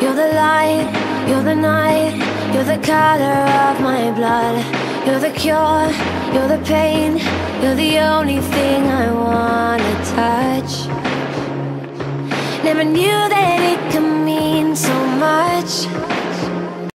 You're the light, you're the night, you're the color of my blood. You're the cure, you're the pain, you're the only thing I wanna touch. Never knew that it could mean so much.